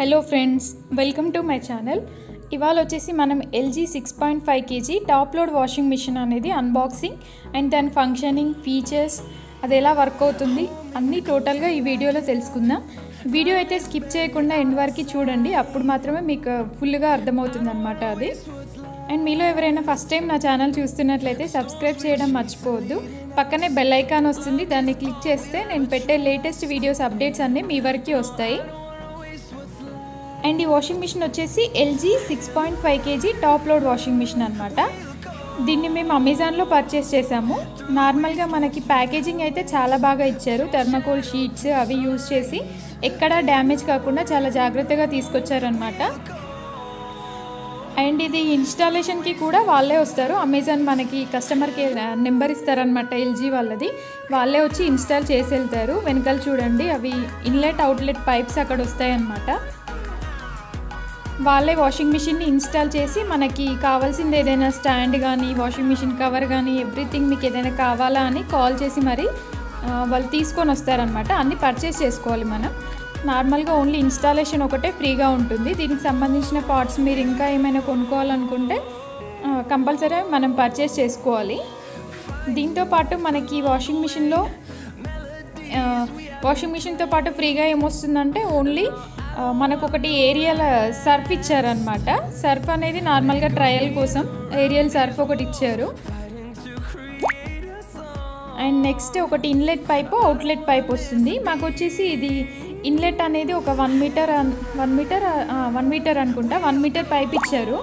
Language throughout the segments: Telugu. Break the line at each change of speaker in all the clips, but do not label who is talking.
Hello friends welcome to my channel ఇవాళ వచ్చేసి మనం LG six point five KG top load washing machine అనేది అన్బాక్సింగ్ అండ్ దాని ఫంక్షనింగ్ ఫీచర్స్ అది ఎలా వర్క్ అవుతుంది అన్నీ టోటల్గా ఈ వీడియోలో తెలుసుకుందాం. వీడియో అయితే స్కిప్ చేయకుండా ఎండ్ వరకు చూడండి అప్పుడు మాత్రమే మీకు ఫుల్గా అర్థమవుతుంది అనమాట అది. అండ్ మీలో ఎవరైనా ఫస్ట్ టైం నా ఛానల్ చూస్తున్నట్లయితే సబ్స్క్రైబ్ చేయడం మర్చిపోవద్దు. పక్కనే బెల్ ఐకాన్ వస్తుంది దాన్ని క్లిక్ చేస్తే నేను పెట్టే లేటెస్ట్ వీడియోస్ అప్డేట్స్ అన్నీ మీ వరకు వస్తాయి. అండ్ ఈ వాషింగ్ మిషన్ వచ్చేసి LG six point five KG top load washing machine అనమాట దీన్ని మేము అమెజాన్లో పర్చేస్ చేసాము నార్మల్గా మనకి ప్యాకేజింగ్ అయితే చాలా బాగా ఇచ్చారు. థర్మకోల్ షీట్స్ అవి యూజ్ చేసి ఎక్కడా డ్యామేజ్ కాకుండా చాలా జాగ్రత్తగా తీసుకొచ్చారనమాట అండ్ ఇది ఇన్స్టాలేషన్కి కూడా వాళ్ళే వస్తారు. అమెజాన్ మనకి కస్టమర్ కేర్ నెంబర్ ఇస్తారనమాట ఎల్జీ వాళ్ళది. వాళ్ళే వచ్చి ఇన్స్టాల్ చేసి వెళ్తారు. వెనకాల చూడండి అవి ఇన్లెట్ అవుట్లెట్ పైప్స్ అక్కడ వస్తాయన్నమాట. వాళ్ళే వాషింగ్ మిషన్ని ఇన్స్టాల్ చేసి మనకి కావాల్సింది ఏదైనా స్టాండ్ కానీ వాషింగ్ మిషన్ కవర్ కానీ ఎవ్రీథింగ్ మీకు ఏదైనా కావాలా అని కాల్ చేసి మరి వాళ్ళు తీసుకొని వస్తారనమాట అన్నీ పర్చేస్ చేసుకోవాలి మనం. నార్మల్గా ఓన్లీ ఇన్స్టాలేషన్ ఒకటే ఫ్రీగా ఉంటుంది. దీనికి సంబంధించిన పార్ట్స్ మీరు ఇంకా ఏమైనా కొనుక్కోవాలనుకుంటే కంపల్సరీ మనం పర్చేస్ చేసుకోవాలి. దీంతో పాటు మనకి వాషింగ్ మిషన్లో వాషింగ్ మిషన్తో పాటు ఫ్రీగా ఏమొస్తుందంటే ఓన్లీ మనకు ఒకటి ఏరియల్ సర్ఫ్ ఇచ్చారనమాట సర్ఫ్ అనేది నార్మల్గా ట్రయల్ కోసం ఏరియల్ సర్ఫ్ ఒకటి ఇచ్చారు. అండ్ నెక్స్ట్ ఒకటి ఇన్లెట్ పైపు అవుట్లెట్ పైప్ వస్తుంది. మాకు వచ్చేసి ఇది ఇన్లెట్ అనేది ఒక one metre one metre one metre అనుకుంటా వన్ మీటర్ పైప్ ఇచ్చారు.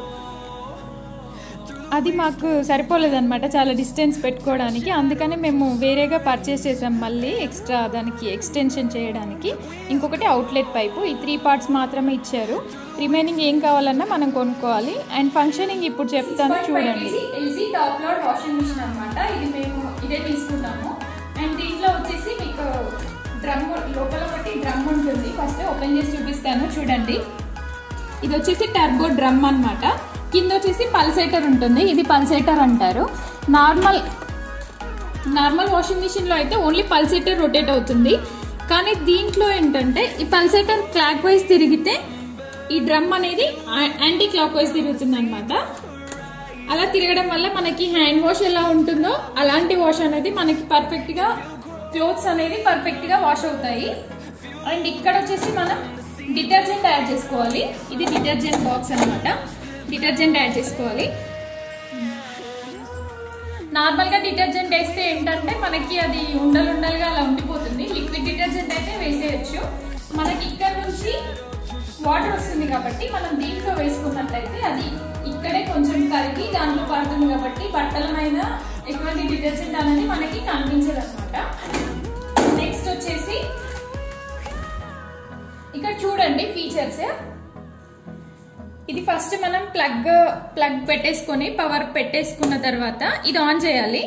అది మాకు సరిపోలేదన్నమాట చాలా డిస్టెన్స్ పెట్టుకోవడానికి. అందుకని మేము వేరేగా పర్చేస్ చేసాం మళ్ళీ ఎక్స్ట్రా దానికి ఎక్స్టెన్షన్ చేయడానికి. ఇంకొకటి అవుట్లెట్ పైపు ఈ త్రీ పార్ట్స్ మాత్రమే ఇచ్చారు. రిమైనింగ్ ఏం కావాలన్నా మనం కొనుక్కోవాలి. అండ్ ఫంక్షనింగ్ ఇప్పుడు చెప్తాను చూడండి. LG top load washing machine అనమాట ఇది మేము ఇదే తీసుకున్నాము అండ్ దీంట్లో వచ్చేసి మీకు డ్రమ్ లోపల ఒకటి డ్రమ్ ఉంటుంది. ఫస్ట్ ఓపెన్ చేసి చూపిస్తాను. చూడండి. ఇది వచ్చేసి టర్బో డ్రమ్ అన్నమాట. కింద వచ్చేసి పల్సేటర్ ఉంటుంది. ఇది పల్సేటర్ అంటారు. నార్మల్ నార్మల్ వాషింగ్ మిషన్లో అయితే ఓన్లీ పల్సేటర్ రొటేట్ అవుతుంది. కానీ దీంట్లో ఏంటంటే ఈ పల్సేటర్ క్లాక్ వైజ్ తిరిగితే ఈ డ్రమ్ అనేది యాంటీ క్లాక్ వైజ్ తిరుగుతుంది అనమాట అలా తిరగడం వల్ల మనకి హ్యాండ్ వాష్ ఎలా ఉంటుందో అలాంటి వాష్ అనేది మనకి పర్ఫెక్ట్గా క్లోత్స్ అనేది పర్ఫెక్ట్గా వాష్ అవుతాయి. అండ్ ఇక్కడ వచ్చేసి మనం డిటర్జెంట్ యాడ్ చేసుకోవాలి. ఇది డిటర్జెంట్ బాక్స్ అన్నమాట. డిటర్జెంట్ యాడ్ చేసుకోవాలి. నార్మల్గా డిటర్జెంట్ వేస్తే ఏంటంటే మనకి అది ఉండలు ఉండలుగా అలా ఉండిపోతుంది లిక్విడ్ డిటర్జెంట్ అయితే వేసేయచ్చు. మనకి ఇక్కడ నుంచి వాటర్ వస్తుంది కాబట్టి మనం దీంట్లో వేసుకున్నట్లయితే అది ఇక్కడే కొంచెం కరిగి దాంట్లో పడుతుంది కాబట్టి బట్టలమైన ఎటువంటి డిటర్జెంట్ అనేది మనకి కనిపించదు అనమాట నెక్స్ట్ వచ్చేసి ఇక్కడ చూడండి ఫీచర్స్ ఇది ఫస్ట్ మనం ప్లగ్ ప్లగ్ పెట్టేసుకొని పవర్ పెట్టేసుకున్న తర్వాత ఇది ఆన్ చేయాలి.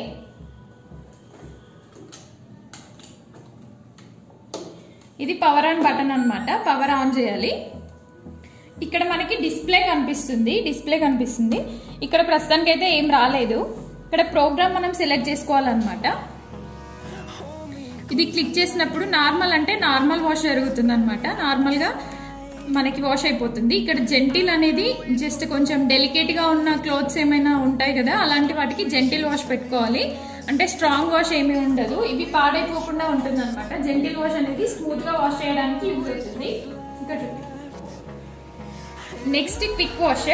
ఇది పవర్ ఆన్ బటన్ అనమాట పవర్ ఆన్ చేయాలి. ఇక్కడ మనకి డిస్ప్లే కనిపిస్తుంది. డిస్ప్లే కనిపిస్తుంది. ఇక్కడ ప్రస్తుతానికి అయితే ఏం రాలేదు. ఇక్కడ ప్రోగ్రామ్ మనం సెలెక్ట్ చేసుకోవాలన్నమాట. ఇది క్లిక్ చేసినప్పుడు నార్మల్ అంటే నార్మల్ వాష్ జరుగుతుంది అనమాట నార్మల్గా మనకి వాష్ అయిపోతుంది. ఇక్కడ జెంటిల్ అనేది జస్ట్ కొంచెం డెలికేట్గా ఉన్న క్లోత్స్ ఏమైనా ఉంటాయి కదా అలాంటి వాటికి జెంటిల్ వాష్ పెట్టుకోవాలి. అంటే స్ట్రాంగ్ వాష్ ఏమీ ఉండదు. ఇవి పాడైపోకుండా ఉంటుంది అనమాట జెంటిల్ వాష్ అనేది స్మూత్గా వాష్ చేయడానికి యూజ్ అవుతుంది. ఇంకా next quick wash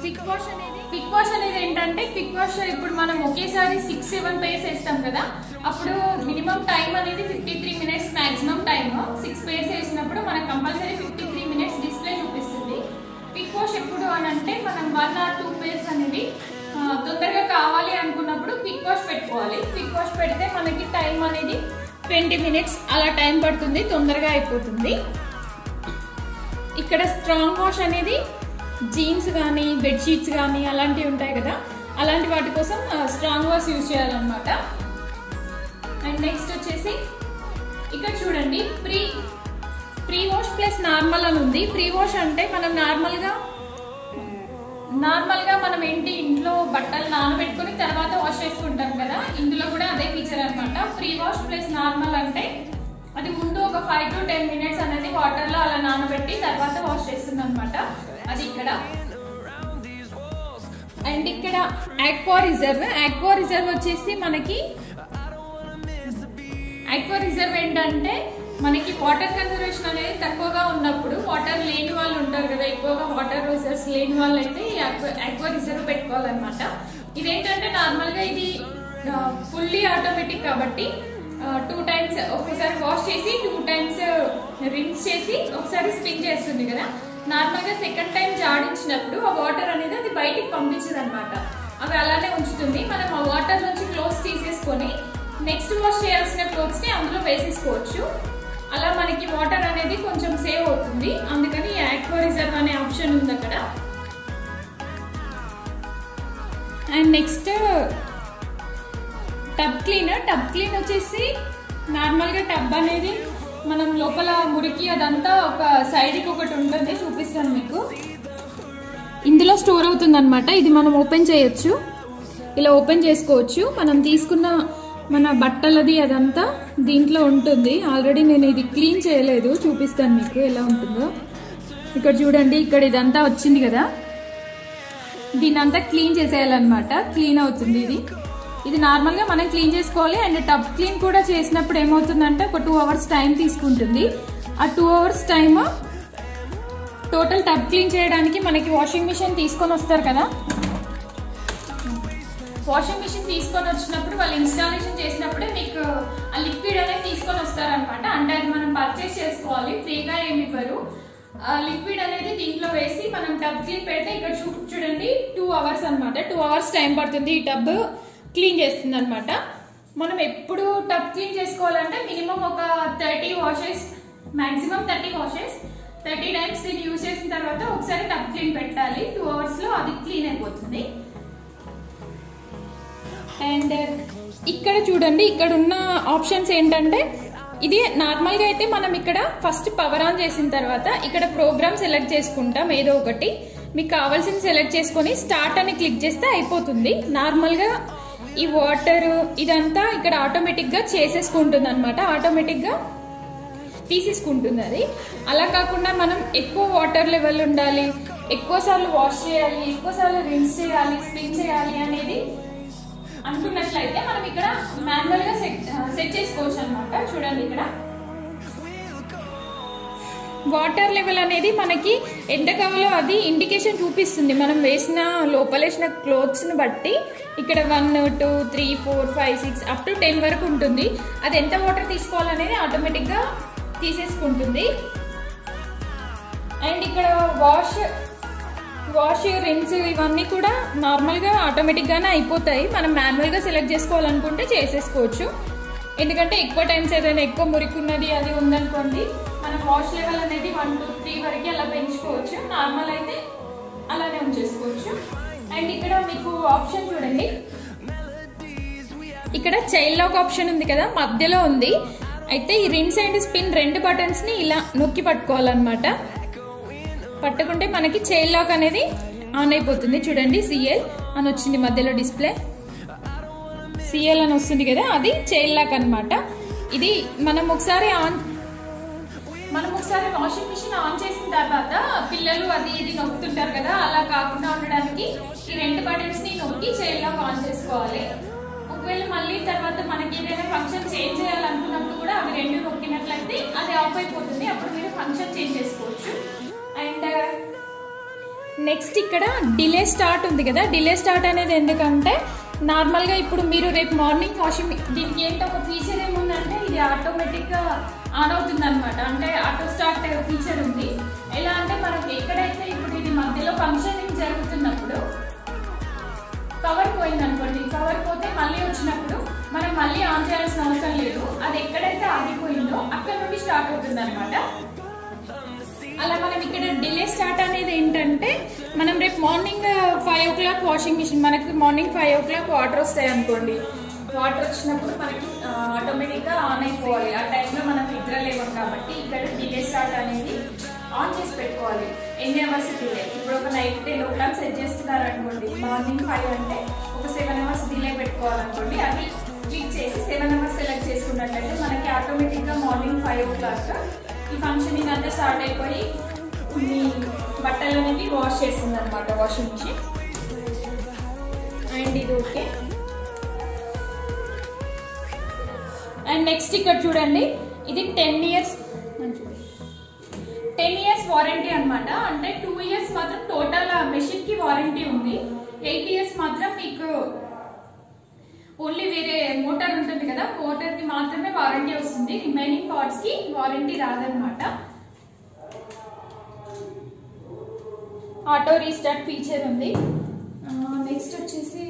quick wash అనేది క్విక్ వాష్ అనేది ఏంటంటే క్విక్ వాష్ ఇప్పుడు మనం ఒకేసారి సిక్స్ సెవెన్ పేర్స్ వేస్తాం కదా అప్పుడు మినిమం టైం అనేది fifty three minutes maximum time six pairs వేసినప్పుడు మనకు compulsory fifty three minutes display చూపిస్తుంది. క్విక్ వాష్ ఎప్పుడు అని అంటే మనం వన్ ఆర్ టూ పేర్స్ అనేది తొందరగా కావాలి అనుకున్నప్పుడు క్విక్ వాష్ పెట్టుకోవాలి. క్విక్ వాష్ పెడితే మనకి టైం అనేది ట్వంటీ మినిట్స్ అలా టైం పడుతుంది తొందరగా అయిపోతుంది. ఇక్కడ స్ట్రాంగ్ వాష్ అనేది జీన్స్ కానీ బెడ్షీట్స్ కానీ అలాంటివి ఉంటాయి కదా. అలాంటి వాటి కోసం స్ట్రాంగ్ వాష్ యూజ్ చేయాలన్నమాట. అండ్ నెక్స్ట్ వచ్చేసి ఇక్కడ చూడండి pre pre wash plus normal అని ఉంది. ప్రీ వాష్ అంటే మనం నార్మల్గా నార్మల్గా మనం ఏంటి ఇంట్లో బట్టలు నానబెట్టుకుని తర్వాత వాష్ చేసుకుంటాం కదా. ఇందులో కూడా అదే ఫీచర్ అనమాట ప్రీ వాష్ ప్లస్ నార్మల్ అంటే అది ముందు ఒక ఫైవ్ టు టెన్ మినిట్స్ అనేది వాటర్లో అలా నానబెట్టి తర్వాత వాష్ చేస్తుంది అనమాట అది ఇక్కడ. అండ్ ఇక్కడ ఆక్వా రిజర్వ్ ఆక్వా రిజర్వ్ వచ్చేసి మనకి ఆక్వా రిజర్వ్ ఏంటంటే మనకి వాటర్ కన్జర్వేషన్ అనేది తక్కువగా ఉన్నప్పుడు వాటర్ లేని వాళ్ళు ఉంటారు కదా ఎక్కువగా వాటర్ రిజర్వ్స్ లేని వాళ్ళు అయితే ఈ ఆక్వా రిజర్వ్ పెట్టుకోవాలన్నమాట. ఇదేంటంటే నార్మల్గా ఇది ఫుల్లీ ఆటోమేటిక్ కాబట్టి టూ టైమ్స్ ఒకసారి వాష్ చేసి టూ టైమ్స్ రిన్స్ చేసి ఒకసారి స్పిన్ చేస్తుంది కదా. నార్మల్గా సెకండ్ టైం జాడించినప్పుడు ఆ వాటర్ అనేది అది బయటికి పంపించదు అనమాట అవి అలానే ఉంచుతుంది. మనం ఆ వాటర్ నుంచి క్లోత్స్ తీసేసుకొని నెక్స్ట్ వాష్ చేయాల్సిన క్లోత్స్ని అందులో వేసేసుకోవచ్చు. అలా మనకి వాటర్ అనేది కొంచెం సేవ్ అవుతుంది. అందుకని ఆక్వా రిజర్వ్ అనే ఆప్షన్ ఉంది అక్కడ. And next tub cleaner. Tub clean వచ్చేసి నార్మల్గా టబ్ అనేది మనం లోపల మురికి అదంతా ఒక సైడ్కి ఒకటి ఉంటుంది చూపిస్తాను మీకు. ఇందులో స్టోర్ అవుతుంది అనమాట ఇది మనం ఓపెన్ చేయొచ్చు. ఇలా ఓపెన్ చేసుకోవచ్చు. మనం తీసుకున్న మన బట్టలది అదంతా దీంట్లో ఉంటుంది. ఆల్రెడీ నేను ఇది క్లీన్ చేయలేదు. చూపిస్తాను మీకు ఎలా ఉంటుందో. ఇక్కడ చూడండి ఇక్కడ ఇదంతా వచ్చింది కదా. దీని అంతా క్లీన్ చేసేయాలన్నమాట. క్లీన్ అవుతుంది ఇది. ఇది నార్మల్గా మనం క్లీన్ చేసుకోవాలి అండ్ టబ్ క్లీన్ కూడా చేసినప్పుడు ఏమవుతుందంటే ఒక టూ అవర్స్ టైం తీసుకుంటుంది. ఆ two hours time total tub clean చేయడానికి మనకి వాషింగ్ మిషన్ తీసుకొని వస్తారు కదా. వాషింగ్ మిషన్ తీసుకొని వచ్చినప్పుడు వాళ్ళు ఇన్స్టాలేషన్ చేసినప్పుడే మీకు ఆ లిక్విడ్ అనేది తీసుకొని వస్తారనమాట అంటే అది మనం పర్చేస్ చేసుకోవాలి ఫ్రీగా ఏమి ఇవ్వరు. ఆ లిక్విడ్ అనేది దీంట్లో వేసి మనం టబ్ క్లీన్ పెడితే ఇక్కడ చూ చూడండి టూ అవర్స్ అనమాట టూ అవర్స్ టైం పడుతుంది ఈ టబ్ క్లీన్ చేస్తుంది అనమాట మనం ఎప్పుడు టబ్ క్లీన్ చేసుకోవాలంటే మినిమం ఒక thirty washes maximum thirty washes. Thirty times దీన్ని యూజ్ చేసిన తర్వాత ఒకసారి టబ్ క్లీన్ పెట్టాలి. టూ అవర్స్లో అది క్లీన్ అయిపోతుంది. అండ్ ఇక్కడ చూడండి ఇక్కడ ఉన్న ఆప్షన్స్ ఏంటంటే ఇది నార్మల్గా అయితే మనం ఇక్కడ ఫస్ట్ పవర్ ఆన్ చేసిన తర్వాత ఇక్కడ ప్రోగ్రామ్ సెలెక్ట్ చేసుకుంటాం ఏదో ఒకటి. మీకు కావాల్సింది సెలెక్ట్ చేసుకొని స్టార్ట్ అని క్లిక్ చేస్తే అయిపోతుంది. నార్మల్గా ఈ వాటర్ ఇదంతా ఇక్కడ ఆటోమేటిక్గా చేసేసుకుంటుంది అనమాట ఆటోమేటిక్గా తీసేసుకుంటుంది అది అలా కాకుండా మనం ఎక్కువ వాటర్ లెవెల్ ఉండాలి ఎక్కువ సార్లు వాష్ చేయాలి ఎక్కువ సార్లు రిన్స్ చేయాలి స్పిన్ చేయాలి అనేది అనుకున్నట్లయితే మనం ఇక్కడ మాన్యువల్గా సెట్ సెట్ uh, చేసుకోవచ్చు అనమాట చూడండి ఇక్కడ. వాటర్ లెవెల్ అనేది మనకి ఎంత కావాలో అది ఇండికేషన్ చూపిస్తుంది. మనం వేసిన లోపలేసిన క్లోత్స్ని బట్టి ఇక్కడ one two three four five six up to ten వరకు ఉంటుంది. అది ఎంత వాటర్ తీసుకోవాలనేది ఆటోమేటిక్గా తీసేసుకుంటుంది. అండ్ ఇక్కడ వాష్ వాష్ రిన్స్ ఇవన్నీ కూడా నార్మల్గా ఆటోమేటిక్గానే అయిపోతాయి. మనం మాన్యువల్గా సెలెక్ట్ చేసుకోవాలనుకుంటే చేసేసుకోవచ్చు. ఎందుకంటే ఎక్కువ టైమ్స్ ఏదైనా ఎక్కువ మురికున్నది అది ఉందనుకోండి మనం వాష్ లెవెల్ అనేది వన్ టూ త్రీ వరకు అలా పెంచుకోవచ్చు. నార్మల్ అయితే అలానే ఉంచేసుకోవచ్చు. అండ్ ఇక్కడ మీకు ఆప్షన్ చూడండి. ఇక్కడ చైల్డ్ లాక్ ఆప్షన్ ఉంది కదా మధ్యలో ఉంది. అయితే ఈ రిన్స్ అండ్ స్పిన్ రెండు బటన్స్ని ఇలా నొక్కి పట్టుకోవాలన్నమాట. పట్టుకుంటే మనకి చైల్డ్ లాక్ అనేది ఆన్ అయిపోతుంది. చూడండి సిఎల్ అని వచ్చింది మధ్యలో డిస్ప్లే సిఎల్ అని వస్తుంది కదా అది చైల్డ్ లాక్ అనమాట ఇది మనం ఒకసారి ఆన్ మనం ఒకసారి వాషింగ్ మిషన్ ఆన్ చేసిన తర్వాత పిల్లలు అది ఇది నొక్కుతుంటారు కదా అలా కాకుండా ఉండడానికి ఈ రెండు బటన్స్ని నొక్కి చైల్డ్ ఆన్ చేసుకోవాలి. ఒకవేళ మళ్ళీ తర్వాత మనకి ఏదైనా ఫంక్షన్ చేంజ్ చేయాలనుకున్నప్పుడు కూడా అవి రెండు నొక్కినట్లయితే అది ఆఫ్ అయిపోతుంది. అప్పుడు మీరు ఫంక్షన్ చేంజ్ చేసుకోవచ్చు. అండ్ uh, నెక్స్ట్ ఇక్కడ డిలే స్టార్ట్ ఉంది కదా. డిలే స్టార్ట్ అనేది ఎందుకంటే నార్మల్గా ఇప్పుడు మీరు రేపు మార్నింగ్ వాషింగ్ దీనికి ఏంటో ఒక ఫీచర్ ఏముందంటే ఇది ఆటోమేటిక్గా ఆన్ అవుతుంది అనమాట అంటే ఆటో స్టార్ట్ ఫీచర్ ఉంది. ఎలా అంటే మనకి ఎక్కడైతే ఇప్పుడు ఇది మధ్యలో ఫంక్షనింగ్ జరుగుతున్నప్పుడు కవర్ పోయింది అనుకోండి కవర్ పోతే మళ్ళీ వచ్చినప్పుడు మనం మళ్ళీ ఆన్ చేయాల్సిన అవసరం లేదు. అది ఎక్కడైతే ఆగిపోయిందో అక్కడ నుండి స్టార్ట్ అవుతుంది అనమాట అలా మనం ఇక్కడ డిలే స్టార్ట్ అనేది ఏంటంటే మనం రేపు morning five o'clock washing machine మనకి morning five o'clock water వస్తాయి అనుకోండి. వాటర్ వచ్చినప్పుడు మనకి uh, ఆటోమేటిక్గా ఆన్ అయిపోవాలి. ఆ టైంలో మనం నిద్ర లేవం కాబట్టి ఇక్కడ డిలే స్టార్ట్ అనేది ఆన్ చేసి పెట్టుకోవాలి. ఎన్ని అవర్స్ డిలే ఇప్పుడు ఒక night ten o'clock set చేస్తున్నారు అనుకోండి. మార్నింగ్ ఫైవ్ అంటే ఒక సెవెన్ అవర్స్ డిలే పెట్టుకోవాలనుకోండి. అది క్లిక్ చేసి సెవెన్ అవర్స్ సెలెక్ట్ చేసుకున్నట్లయితే మనకి ఆటోమేటిక్గా మార్నింగ్ ఫైవ్ ఓ క్లాక్ ఈ ఫంక్షన్ ఇదంతా స్టార్ట్ అయిపోయి మీ బట్టలు అనేది వాష్ చేస్తుంది అనమాట వాషింగ్ మిషన్ అండ్ ఇది ఓకే అండ్ నెక్స్ట్ ఇక్కడ చూడండి ఇది ten years ten years warranty అనమాట అంటే టూ ఇయర్స్ మాత్రం టోటల్ మెషిన్కి వారంటీ ఉంది. ఎయిట్ ఇయర్స్ మాత్రం మీకు ఓన్లీ వేరే మోటార్ ఉంటుంది కదా మోటార్కి మాత్రమే వారంటీ వస్తుంది. రిమైనింగ్ పార్ట్స్కి వారంటీ రాదనమాట ఆటో రీస్టార్ట్ ఫీచర్ ఉంది. నెక్స్ట్ వచ్చేసి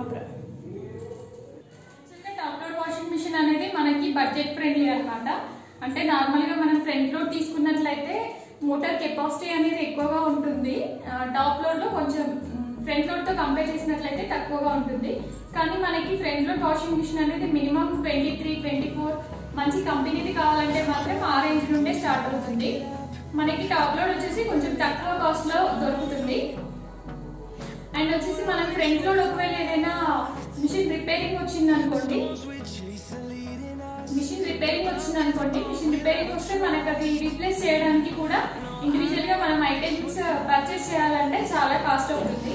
అప్రా టాప్ లోడ్ వాషింగ్ మిషన్ అనేది మనకి బడ్జెట్ ఫ్రెండ్లీ అనమాట అంటే నార్మల్గా మనం ఫ్రంట్ లోడ్ తీసుకున్నట్లయితే మోటార్ కెపాసిటీ అనేది ఎక్కువగా ఉంటుంది. టాప్ లోడ్లో కొంచెం ఫ్రంట్ లోడ్తో కంపేర్ చేసినట్లయితే తక్కువగా ఉంటుంది. కానీ మనకి ఫ్రంట్ లోడ్ వాషింగ్ మిషన్ అనేది minimum twenty three twenty four మంచి కంపెనీది కావాలంటే మాత్రం ఆ రేంజ్ నుండే స్టార్ట్ అవుతుంది. మనకి టాప్ లోడ్ వచ్చేసి కొంచెం తక్కువ కాస్ట్లో దొరుకుతుంది. అండ్ వచ్చేసి మనం ఫ్రంట్ లోడ్ ఒకవేళ ఏదైనా మిషన్ రిపేరింగ్ వచ్చింది అనుకోండి మిషన్ రిపేరింగ్ వచ్చింది అనుకోండి మిషన్ రిపేరింగ్ వస్తే మనకు అది రీప్లేస్ చేయడానికి కూడా ఇండివిజువల్గా మనం ఐటమ్స్ పర్చేస్ uh, చేయాలంటే చాలా కాస్ట్ అవుతుంది.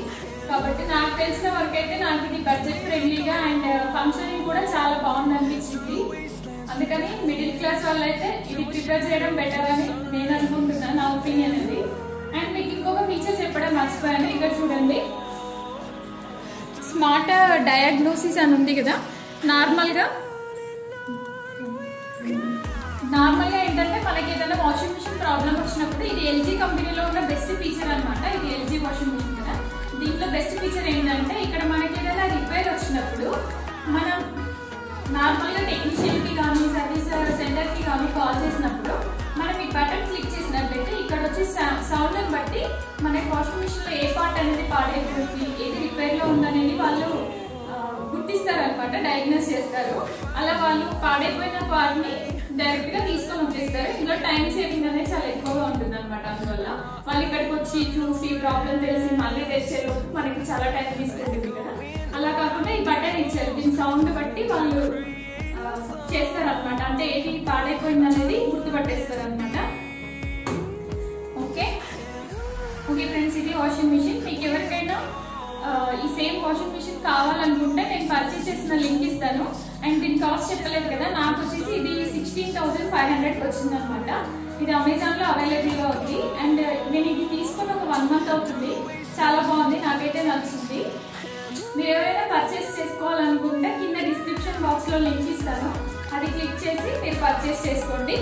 కాబట్టి నాకు తెలిసిన వరకు అయితే నాకు ఇది బడ్జెట్ ఫ్రెండ్లీగా అండ్ ఫంక్షనింగ్ కూడా చాలా బాగుంది అనిపించింది. అందుకని మిడిల్ క్లాస్ వాళ్ళు అయితే ఇది ప్రిపేర్ చేయడం బెటర్ అని నేను అనుకుంటున్నాను నా ఒపీనియన్ అది అండ్ మీకు ఇంకొక ఫీచర్ చెప్పడం మర్చిపోయాను ఇక్కడ చూడండి. స్మార్ట్ డయాగ్నోసిస్ uh, అని ఉంది కదా. నార్మల్గా నార్మల్గా ప్రాబ్లం వచ్చినప్పుడు ఇది ఎల్జీ కంపెనీలో ఉన్న బెస్ట్ ఫీచర్ అనమాట ఇది ఎల్జీ వాషింగ్ మిషన్ కదా. దీంట్లో బెస్ట్ ఫీచర్ ఏంటంటే ఇక్కడ మనకి ఏదైనా రిపేర్ వచ్చినప్పుడు మనం నార్మల్గా టెక్నీషియన్కి కానీ సర్వీస్ సెంటర్కి uh, కానీ కాల్ చేసినప్పుడు మనం ఈ బటన్ క్లిక్ చేసినట్లయితే ఇక్కడ వచ్చి సౌండ్ని బట్టి మనకి వాషింగ్ మిషన్లో ఏ పార్ట్ అనేది పాడైపోయింది ఏది రిపేర్లో ఉందనేది వాళ్ళు uh, గుర్తిస్తారు అనమాట డయాగ్నోస్ చేస్తారు. అలా వాళ్ళు పాడైపోయిన పార్ట్ని డైరెక్ట్గా తీసుకొని వచ్చేస్తారు. ఇందులో టైం సేవింగ్ అనేది చాలా ఎక్కువగా ఉంటుంది అనమాట అందువల్ల వాళ్ళు ఇక్కడికి వచ్చి చూసి ప్రాబ్లం తెలిసి మళ్ళీ తెచ్చేలో మనకి చాలా టైం తీసుకుంటుంది కదా. అలా కాకుండా ఈ బటన్ ఇచ్చారు. దీని సౌండ్ బట్టి వాళ్ళు చేస్తారు అనమాట అంటే ఏది పాడైపోయింది అనేది గుర్తుపట్టేస్తారు అనమాట ఓకే? ఓకే ఫ్రెండ్స్ ఇది వాషింగ్ మిషన్. మీకు ఎవరికైనా సేమ్ వాషింగ్ మిషన్ కావాలనుకుంటే నేను పర్చేస్ చేసిన లింక్ ఇస్తాను. అండ్ దీని కాస్ట్ చెప్పలేదు కదా నాకు వచ్చేసి ఇది సిక్స్టీన్ థౌసండ్ ఫైవ్ హండ్రెడ్ వచ్చింది అనమాట ఇది అమెజాన్లో అవైలబుల్గా ఉంది అండ్ uh, నేను ఇది తీసుకుని ఒక వన్ మంత్ అవుతుంది. చాలా బాగుంది నాకైతే నచ్చింది. మీరు ఎవరైనా పర్చేస్ చేసుకోవాలనుకుంటే కింద డిస్క్రిప్షన్ బాక్స్లో లింక్ ఇస్తాను. అది క్లిక్ చేసి మీరు పర్చేస్ చేసుకోండి.